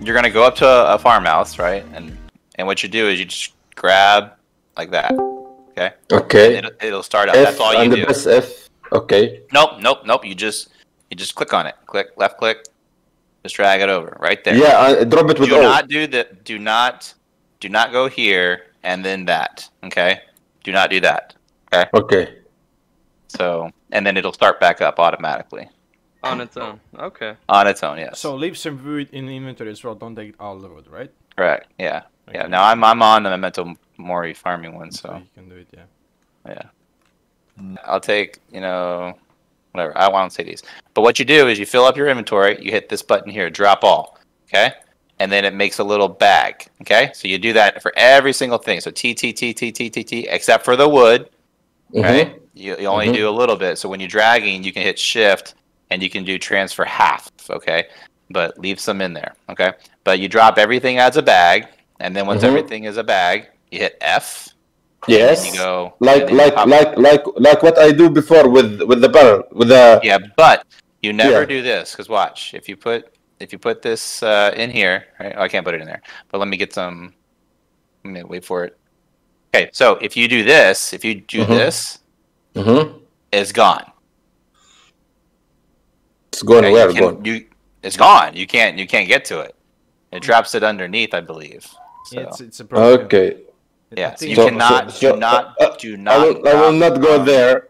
you're gonna go up to a, a farmhouse, right? And and what you do is you just grab like that. Okay. Okay. It'll, it'll start up. F That's all you do. press F. Okay. Nope, nope, nope. You just you just click on it. Click left click. Just drag it over right there. Yeah, uh, drop it with do O. not do that. Do not do not go here and then that. Okay. Do not do that. Okay. Okay. So and then it'll start back up automatically On its own. Okay. on its own. Yes. So leave some food in the inventory as well. Don't take all the wood, right? correct. Yeah. Yeah. Okay. Now I'm I'm on the memento mori farming one, So so you can do it, yeah. yeah. I'll take you know whatever. I won't say these. But what you do is you fill up your inventory. You hit this button here, drop all. Okay. And then it makes a little bag. Okay. So you do that for every single thing. So T T T T T T T, except for the wood. Mhm. right? You, you only Mhm. do a little bit. So when you're dragging, you can hit shift and you can do transfer half, okay? But leave some in there, okay? But you drop everything as a bag, and then once Mhm. everything is a bag, you hit F. and Yes. you go Like and then you like like like like what I do before with with the barrel with the Yeah, but you never Yeah. do this because watch if you put if you put this uh, in here, right? Oh, I can't put it in there, but let me get some. Let me wait for it. Okay, so if you do this, if you do Mhm. this, Mhm. it's gone. It's going Okay, where you can- going? You, it's gone. You can't. You can't get to it. It drops it underneath, I believe. So, Yeah, it's, it's a problem. Okay. I yeah, so you So- cannot. so- do not. uh, do not. I will I will not go there.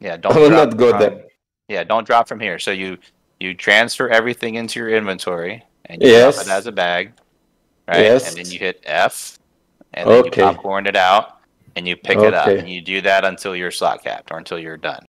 Yeah, don't. I will drop not go from- there. Yeah, don't drop from here. So you you transfer everything into your inventory and you Yes. drop it as a bag, right? Yes. And then you hit F, and then Okay. you popcorn it out, and you pick it up, and you do that until you're slot capped or until you're done.